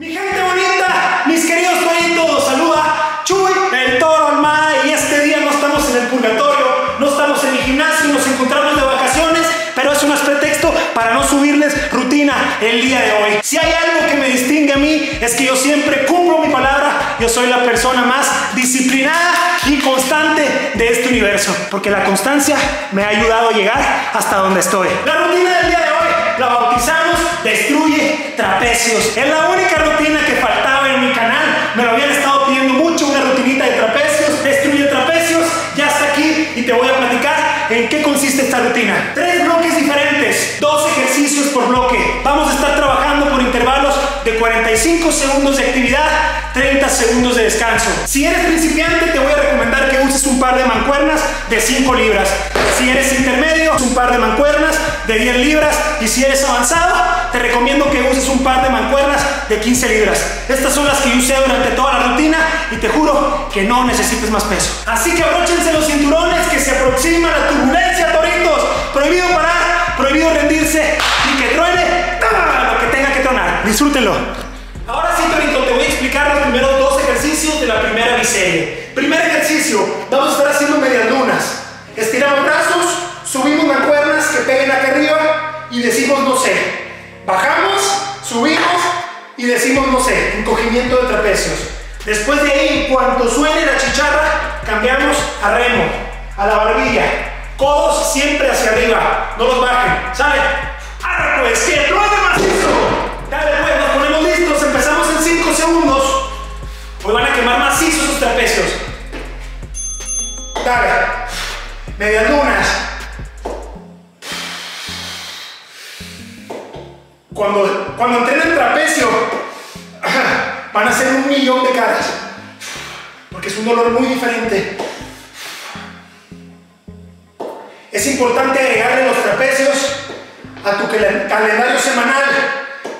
Mi gente bonita, mis queridos toritos, saluda Chuy, el toro Almada y este día no estamos en el purgatorio, no estamos en mi gimnasio, nos encontramos de vacaciones, pero es pretexto para no subirles rutina el día de hoy. Si hay algo que me distingue a mí es que yo siempre cumplo mi palabra, yo soy la persona más disciplinada y constante de este universo, porque la constancia me ha ayudado a llegar hasta donde estoy. La rutina del día de hoy la bautizamos Destruye Trapecios. Es la única rutina que faltaba en mi canal. Me lo habían estado pidiendo mucho, una rutinita de trapecios. Destruye Trapecios. Ya está aquí y te voy a platicar en qué consiste esta rutina. Tres bloques diferentes, dos ejercicios por bloque. Vamos a estar trabajando por intervalos de 45 segundos de actividad, 30 segundos de descanso. Si eres principiante, te voy a recomendar que uses un par de mancuernas de 5 libras. Si eres intermedio, un par de mancuernas de 10 libras. Y si eres avanzado, te recomiendo que uses un par de mancuernas de 15 libras. Estas son las que yo usé durante toda la rutina y te juro que no necesites más peso. Así que abróchense los cinturones que se aproxima la turbulencia, toritos. Prohibido parar, prohibido rendirse y que truene lo que tenga que tronar. Disfrútenlo. Ahora sí, Torito, te voy a explicar los primeros dos ejercicios de la primera biserie. Primer ejercicio, vamos a estar haciendo medias lunas. Estiramos brazos, subimos mancuernas que peguen acá arriba y decimos no sé. Bajamos, subimos y decimos no sé. Encogimiento de trapecios. Después de ahí, en cuanto suene la chicharra, cambiamos a remo, a la barbilla. Codos siempre hacia arriba, no los bajen. ¿Sale? ¡Arre pues! ¡Que truene macizo! Dale pues, nos ponemos listos, empezamos en 5 segundos. Hoy van a quemar macizo sus trapecios. Dale. Medias lunas. Cuando, cuando entrenen trapecio, van a ser un millón de caras. Porque es un dolor muy diferente. Es importante agregarle los trapecios a tu calendario semanal.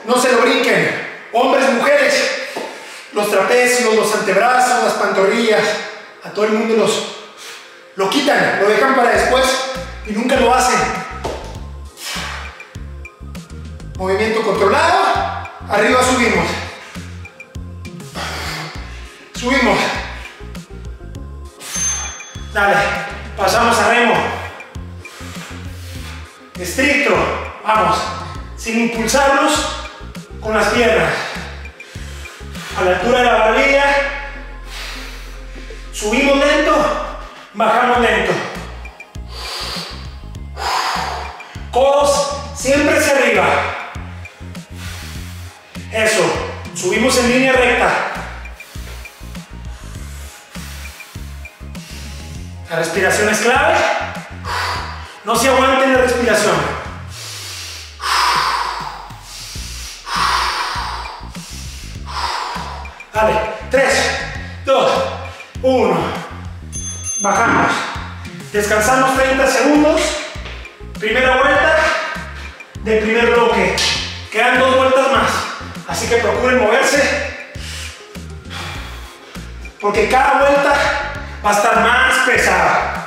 No se lo brinquen. Hombres, mujeres, los trapecios, los antebrazos, las pantorrillas, a todo el mundo los lo quitan, lo dejan para después y nunca lo hacen. Movimiento controlado, arriba subimos. Subimos. Dale, pasamos a remo. Estricto, vamos, sin impulsarnos con las piernas. A la altura de la barbilla. Subimos lento, bajamos lento. Codos siempre hacia arriba. Eso, subimos en línea recta. La respiración es clave. No se aguanten la respiración. Dale, 3, 2, 1. Bajamos. Descansamos 30 segundos. Primera vuelta del primer bloque. Quedan dos vueltas más. Así que procuren moverse. Porque cada vuelta va a estar más pesada.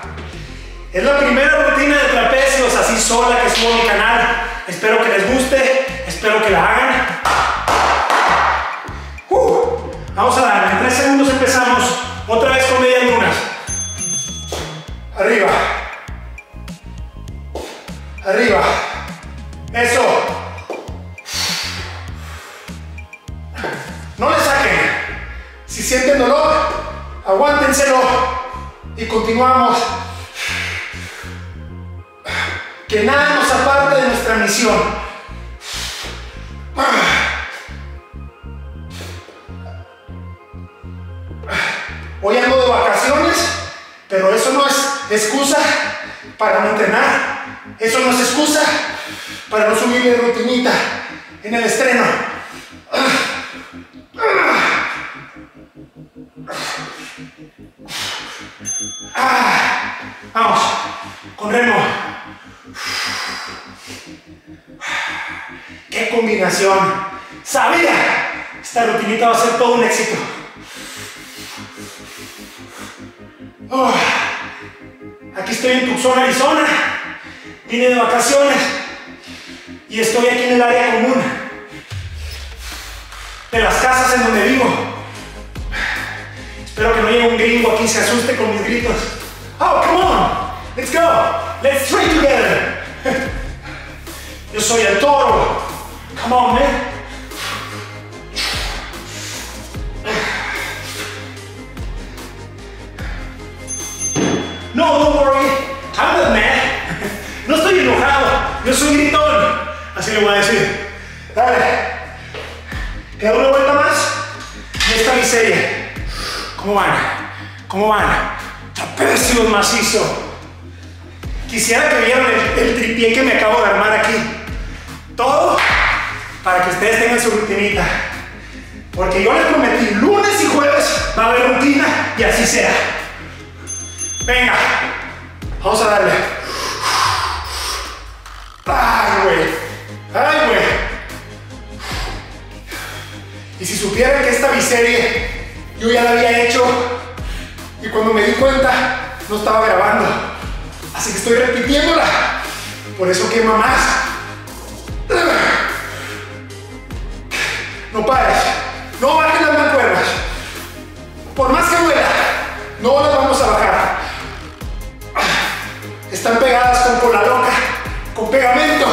Es la primera rutina de trapecios así sola que subo a mi canal. Espero que les guste. Espero que la hagan. Uh, vamos a darle. En 3 segundos empezamos. Otra vez con medias lunas. Arriba. Arriba. Eso. No le saquen. Si sienten dolor, aguántenselo. Y continuamos. Que nada nos aparte de nuestra misión. Hoy ando de vacaciones, pero eso no es excusa para no entrenar. Eso no es excusa para no subirle rutinita en el estreno. Ah, vamos, con remo. ¡Qué combinación! ¡Sabía! Esta rutinita va a ser todo un éxito. Aquí estoy en Tucson, Arizona. Vine de vacaciones y estoy aquí en el área común. de las casas en donde vivo. Espero que no llegue un gringo aquí y se asuste con mis gritos. Oh, come on, let's go, let's train together. Yo soy el toro. Come man. No, don't worry. I'm not mad. No estoy enojado. Yo soy gritón. Así le voy a decir. Dale. Queda una vuelta más. Y esta miseria. ¿Cómo van? ¿Cómo van? Trapecio macizo. Quisiera que vieran el tripié que me acabo de armar aquí. Todo para que ustedes tengan su rutinita. Porque yo les prometí, lunes y jueves va a haber rutina y así sea. Venga, vamos a darle. Ay, güey. Ay, güey. Y si supieran que esta miseria yo ya la había hecho y cuando me di cuenta no estaba grabando. Así que estoy repitiéndola. Por eso quema más. No pares. No bajes las mancuernas. Por más que duela, no las vamos a bajar. Están pegadas con cola loca, con pegamento.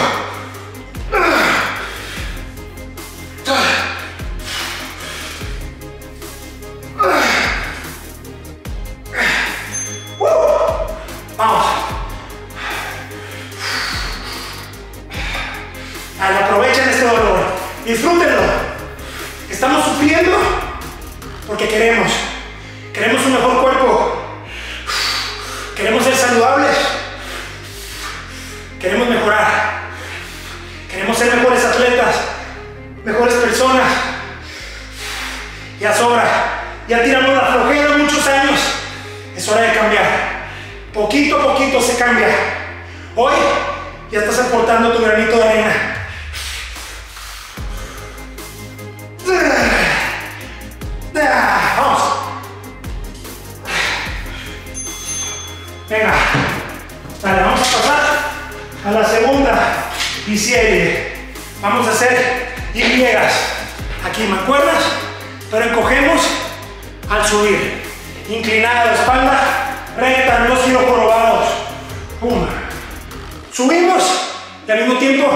Poquito a poquito se cambia. Hoy ya estás aportando tu granito de arena. Vamos. Venga. Dale, vamos a pasar a la segunda y serie. Vamos a hacer Y. Aquí, ¿mancuernas? Pero encogemos al subir. Inclinada la espalda, recta, los giros. Pum. Subimos y al mismo tiempo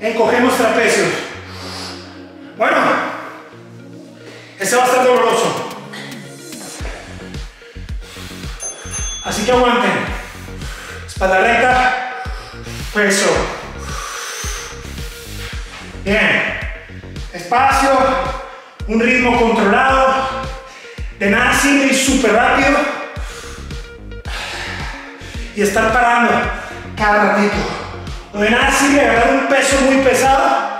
encogemos trapecios. Bueno, ese va a estar doloroso. Así que aguanten. Espalda recta, peso. Bien. Espacio, un ritmo controlado, de nada simple y súper rápido. Y estar parando cada ratito. O de nada sirve agarrar un peso muy pesado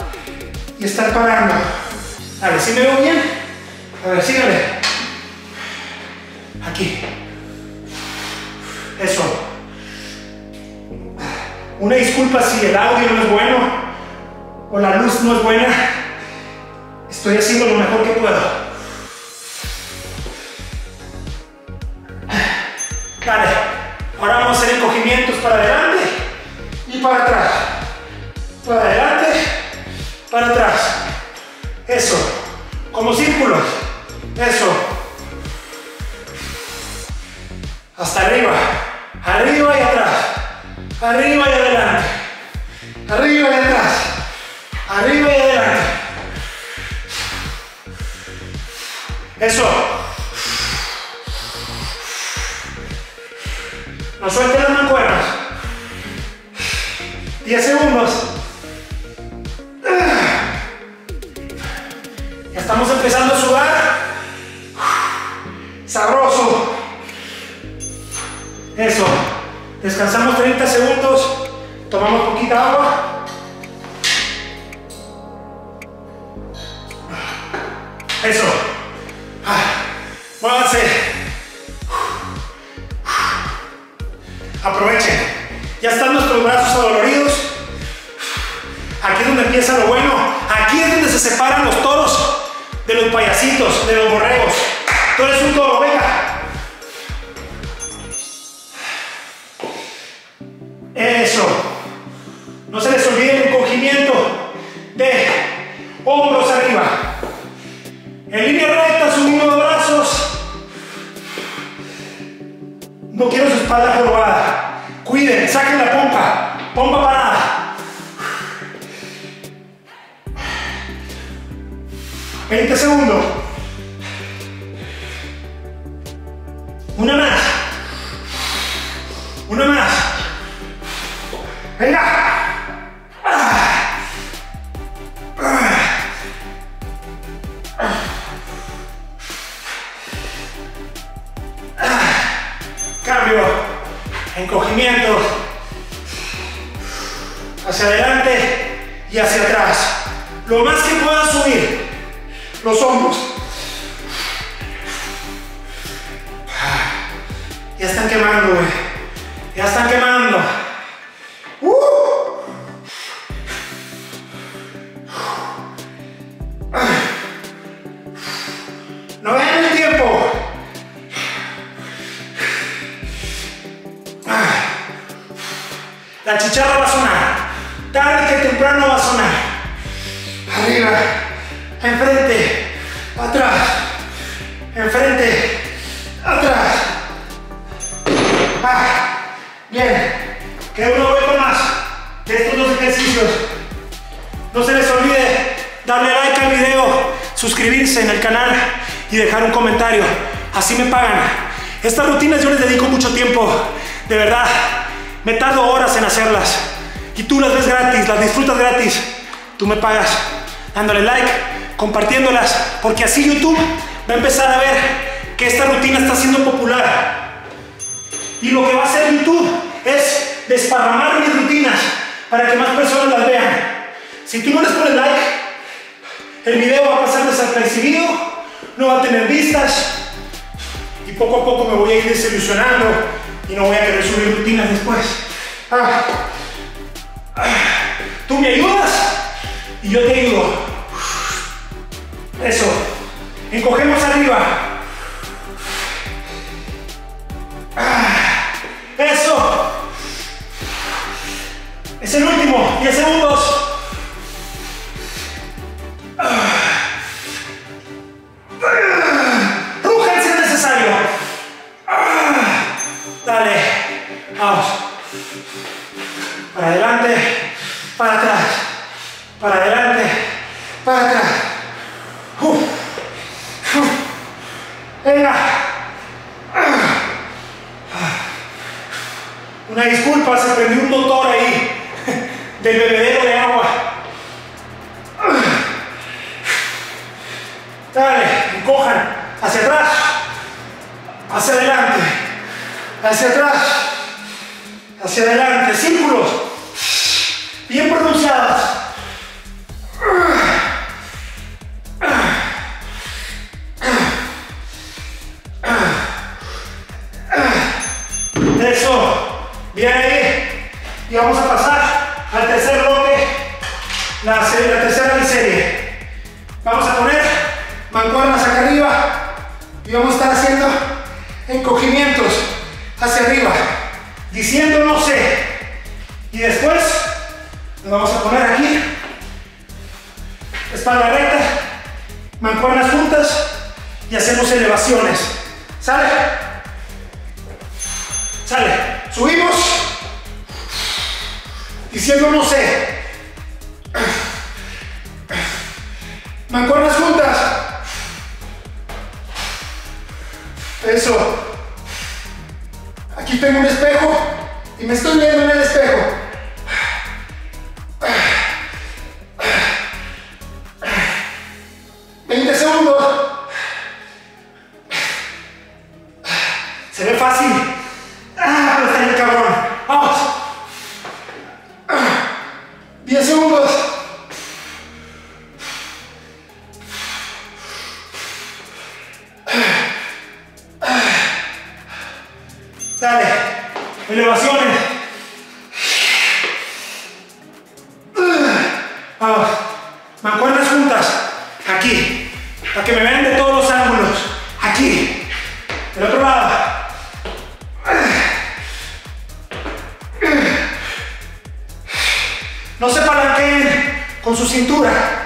y estar parando. A ver si me veo bien. A ver, síguele. Aquí. Eso. Una disculpa si el audio no es bueno o la luz no es buena. Estoy haciendo lo mejor que puedo. Dale. Ahora vamos a para adelante y para atrás. Para adelante, para atrás. Eso. Como círculos. Eso. Hasta arriba. Arriba y atrás. Arriba y adelante. Arriba y atrás. Arriba y adelante. Eso. No suelten las mancuernas. 10 segundos. Ya estamos empezando a sudar. Sabroso. Eso. Descansamos 30 segundos. Tomamos poquita agua. Eso. Aprovechen. Ya están nuestros brazos adoloridos. Aquí es donde empieza lo bueno. Aquí es donde se separan los toros de los payasitos, de los borregos. Tú eres un toro, venga. Venga. Cambio. Chicharra va a sonar. Tarde que temprano va a sonar. Arriba, enfrente, atrás, enfrente, atrás. Ah, bien. Que uno vuelva más de estos dos ejercicios. No se les olvide darle like al video, suscribirse en el canal y dejar un comentario. Así me pagan. Estas rutinas yo les dedico mucho tiempo. De verdad, me tardo horas en hacerlas. Y tú las ves gratis, las disfrutas gratis. Tú me pagas dándole like, compartiéndolas, porque así YouTube va a empezar a ver que esta rutina está siendo popular. Y lo que va a hacer YouTube es desparramar mis rutinas para que más personas las vean. Si tú no les pones like, el video va a pasar desapercibido, no va a tener vistas y poco a poco me voy a ir desilusionando y no voy a querer subir rutinas después. Ah. Ah. Tú me ayudas y yo te ayudo. Eso. Encogemos arriba. Ah. Eso. Es el último. 10 segundos. Para adelante. Para atrás. Para adelante. Para atrás. Venga. Una disculpa, se prendió un motor ahí del bebedero de agua. Dale, encojan hacia atrás, hacia adelante, hacia atrás, hacia adelante, círculos bien pronunciados. Eso, bien ahí. Y vamos a pasar al tercer bloque, la, la tercera serie. Vamos a poner mancuernas acá arriba y vamos a estar haciendo encogimientos hacia arriba, diciendo no sé. Y después nos vamos a poner aquí, espalda recta, mancuernas juntas y hacemos elevaciones. ¿Sale? Sale. Subimos. Diciendo no sé. Mancuernas juntas. Eso. Aquí tengo un espejo y me estoy viendo en el espejo. No se palanqueen con su cintura.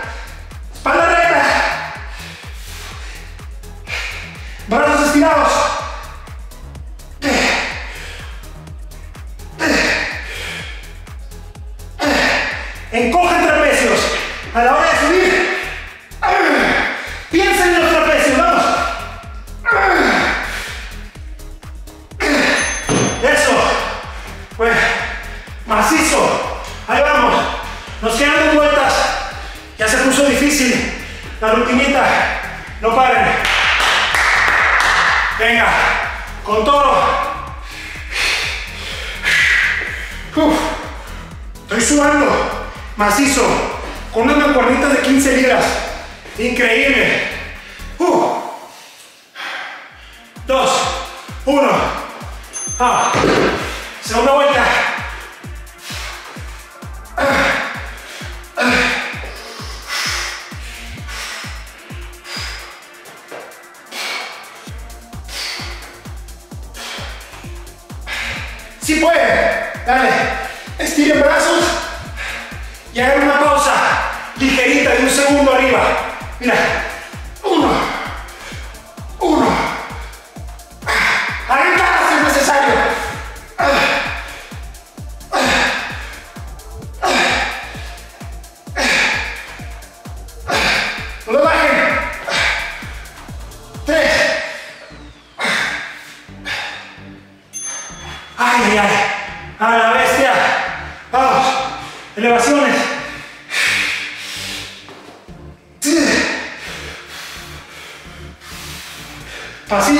No paren. Venga, con todo. Uf, estoy sudando. Macizo. Con una mancuernita de 15 libras. Increíble. Uh. Dos. Uno. Ah. Segunda vuelta. Puede, dale. Estiren brazos y hagan una pausa ligerita de un segundo arriba. Mira,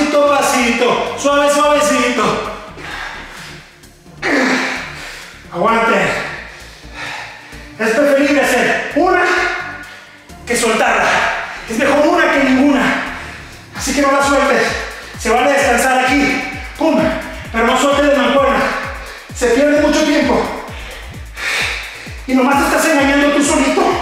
Pasito, pasito. Suave, suavecito. Aguante. Es preferible hacer una que soltarla. Es mejor una que ninguna. Así que no la sueltes. Se vale descansar aquí. ¡Pum! Pero no sueltes de mancuerna. Se pierde mucho tiempo. Y nomás te estás engañando tú solito.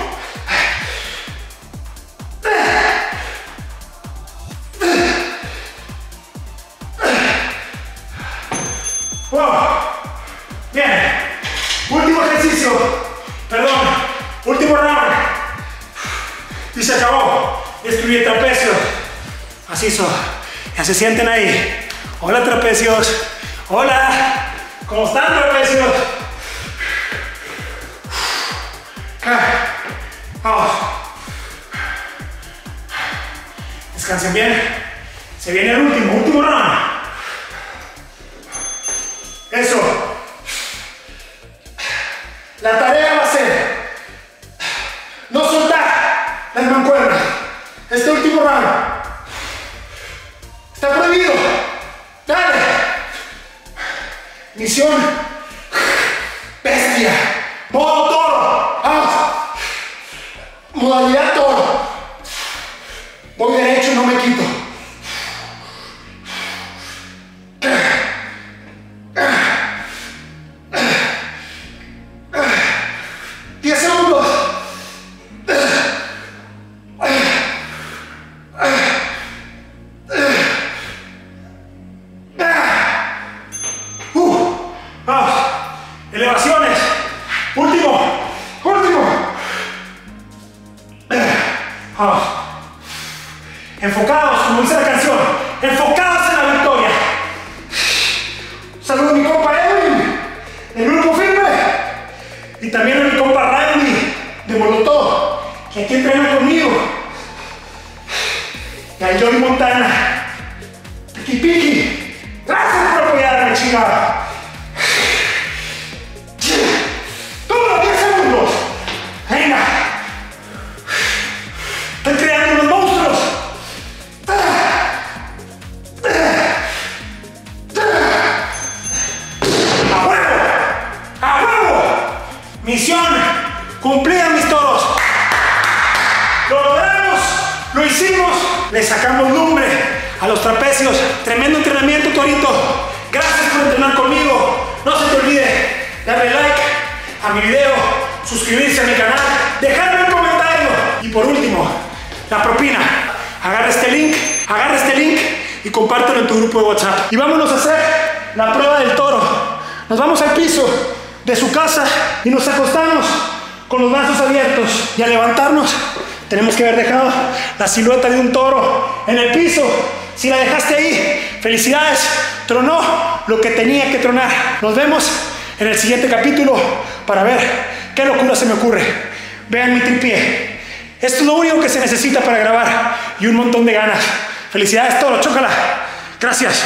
Y se acabó. Escribí trapecio. Así son. Ya se sienten ahí. Hola trapecios. Hola. ¿Cómo están trapecios? Vamos. Descansen bien. Se viene el último, último round. Eso. La tarea va a las mancuernas. Este último round. Está prohibido. Dale. Misión. Bestia. Modo toro. Vamos. Modalidad toro. Enfocados, como dice la canción. Enfocados en la victoria. Saludo a mi compa Edwin, el grupo firme. Y también a mi compa Randy, de Molotov, que aquí entrena conmigo. Y a Joey Montana. Misión cumplida, mis toros. Lo logramos, lo hicimos, le sacamos lumbre a los trapecios. Tremendo entrenamiento, Torito. Gracias por entrenar conmigo. No se te olvide darle like a mi video, suscribirse a mi canal, dejarme un comentario. Y por último, la propina. Agarra este link, agarra este link y compártelo en tu grupo de WhatsApp. Y vámonos a hacer la prueba del toro. Nos vamos al piso de su casa y nos acostamos con los brazos abiertos. Y al levantarnos, tenemos que haber dejado la silueta de un toro en el piso Si la dejaste ahí, felicidades. Tronó lo que tenía que tronar. Nos vemos en el siguiente capítulo para ver qué locura se me ocurre. Vean mi tripié. Esto es lo único que se necesita para grabar y un montón de ganas. Felicidades, todo, chócala. Gracias.